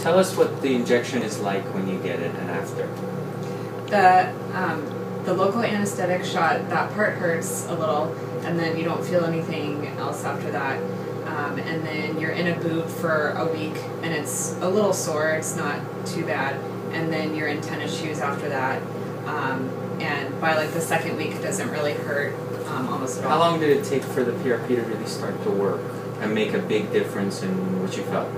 Tell us what the injection is like when you get it and after. The um, the local anesthetic shot that part hurts a little, and then you don't feel anything else after that. Um, and then you're in a boot for a week, and it's a little sore. It's not too bad. And then you're in tennis shoes after that. Um, and by like the second week, it doesn't really hurt um, almost at all. How long did it take for the PRP to really start to work and make a big difference in what you felt?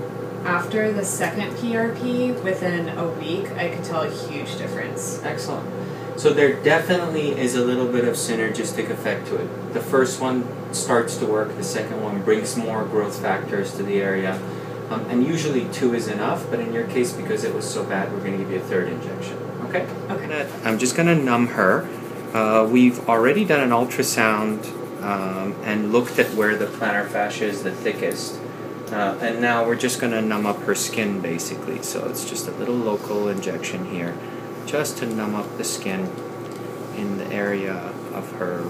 After the second PRP, within a week, I could tell a huge difference. Excellent. So there definitely is a little bit of synergistic effect to it. The first one starts to work, the second one brings more growth factors to the area. Um, and usually two is enough, but in your case, because it was so bad, we're going to give you a third injection. Okay? Okay. I'm just going to numb her. Uh, we've already done an ultrasound um, and looked at where the plantar fascia is the thickest. Uh, and now we're just going to numb up her skin basically. So it's just a little local injection here just to numb up the skin in the area of her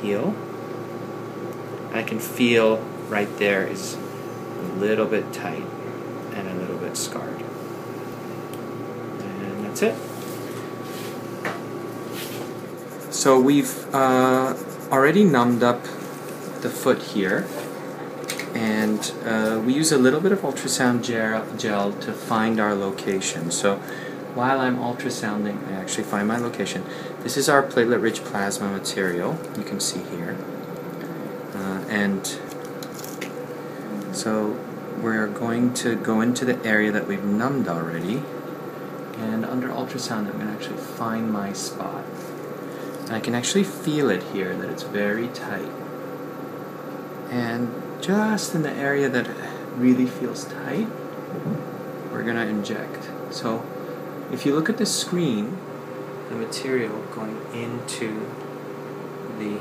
heel. I can feel right there is a little bit tight and a little bit scarred. And that's it. So we've uh, already numbed up the foot here and uh, we use a little bit of ultrasound gel, to find our location. So while I'm ultrasounding, I actually find my location. This is our platelet-rich plasma material, you can see here. Uh, and so we're going to go into the area that we've numbed already, and under ultrasound I'm going to actually find my spot. And I can actually feel it here, that it's very tight. And just in the area that really feels tight, we're going to inject. So if you look at the screen, the material going into the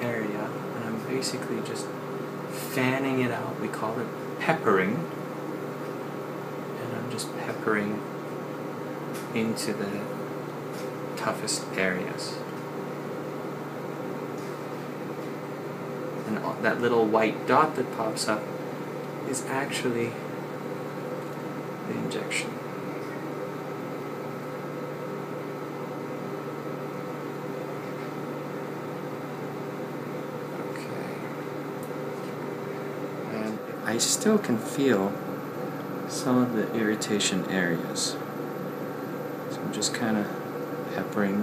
area, and I'm basically just fanning it out. We call it peppering. And I'm just peppering into the toughest areas. And that little white dot that pops up is actually the injection. Okay. And I still can feel some of the irritation areas. So I'm just kind of peppering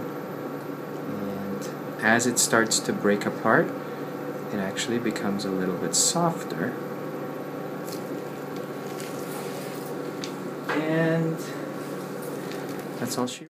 and as it starts to break apart it actually becomes a little bit softer. And that's all she